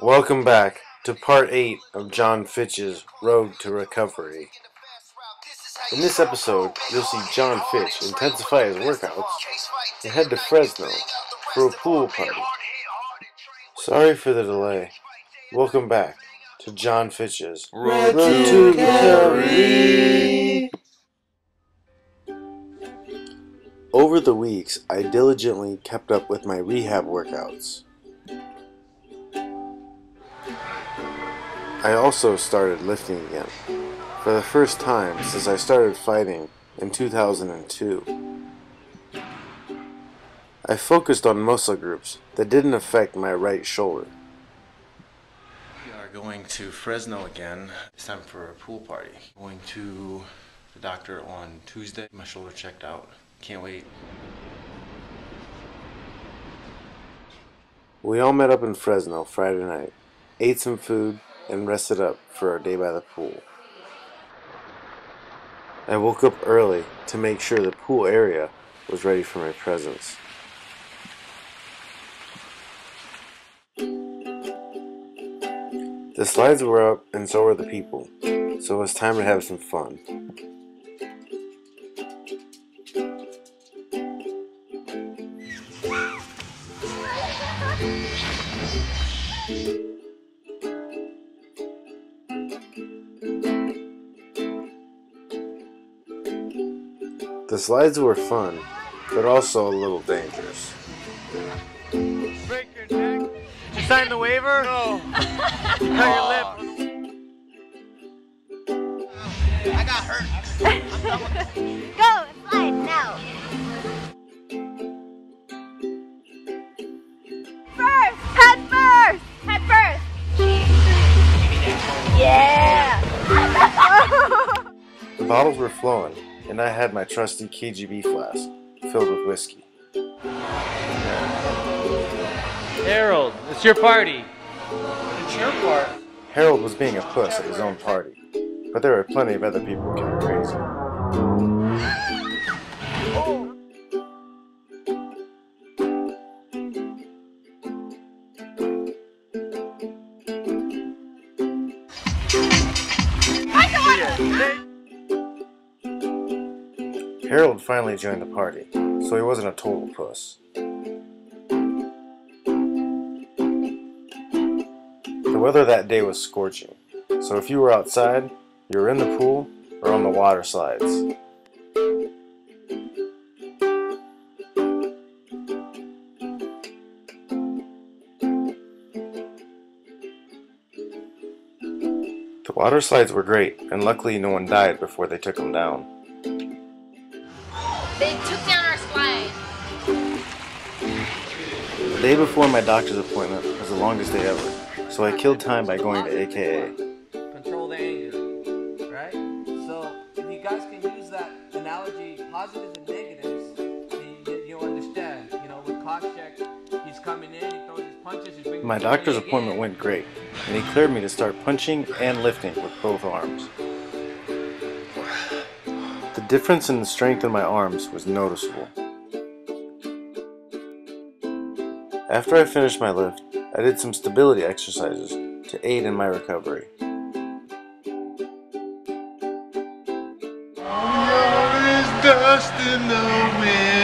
Welcome back to part 8 of Jon Fitch's Road to Recovery. In this episode, you'll see Jon Fitch intensify his workouts and head to Fresno for a pool party. Sorry for the delay. Welcome back to Jon Fitch's Road to Recovery. Over the weeks, I diligently kept up with my rehab workouts. I also started lifting again, for the first time since I started fighting in 2002. I focused on muscle groups that didn't affect my right shoulder. We are going to Fresno again. It's time for a pool party. Going to the doctor on Tuesday. My shoulder checked out. Can't wait. We all met up in Fresno Friday night, ate some food, and rested up for our day by the pool. I woke up early to make sure the pool area was ready for my presence. The slides were up and so were the people, so it was time to have some fun. The slides were fun, but also a little dangerous. Break your neck. Did you sign the waiver? No. Cut your lip. I got hurt. Go, slide now. First, head first, head first. Yeah. The bottles were flowing, and I had my trusty KGB flask filled with whiskey. Harold, it's your party. It's your part. Harold was being a puss at his own party, but there were plenty of other people getting crazy. Harold finally joined the party, so he wasn't a total puss. The weather that day was scorching, so if you were outside, you were in the pool or on the water slides. The water slides were great, and luckily no one died before they took them down. They took down our slide. The day before my doctor's appointment was the longest day ever, so I killed time by going to AKA. Control the anger, right? So if you guys can use that analogy, positives and negatives, then you, you understand. You know, with Koscheck, he's coming in, he throws his punches, he's bringing My doctor's appointment went great, and he cleared me to start punching and lifting with both arms. Difference in the strength in my arms was noticeable. After I finished my lift, I did some stability exercises to aid in my recovery. Dust in the